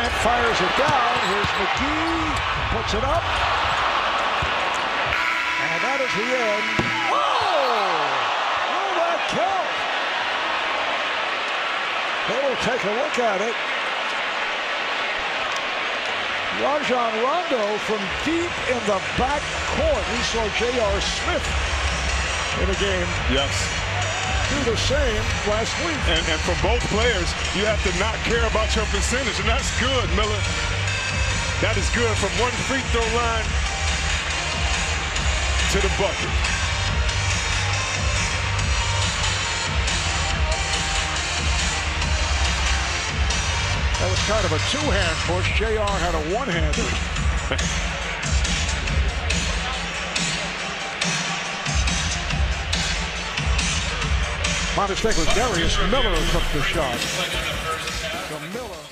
fires it down. Here's McGee, puts it up. And that is the end. Whoa! Will that count? They will take a look at it. Rajon Rondo from deep in the back court. We saw J.R. Smith in a game. Yes. Do the same last week. And, and for both players, you have to not care about your percentage, and that's good, Miller. That is good from one free throw line to the bucket. That was kind of a two-hand push. JR had a one-hand push. Was Darius Miller took the shot. So Miller.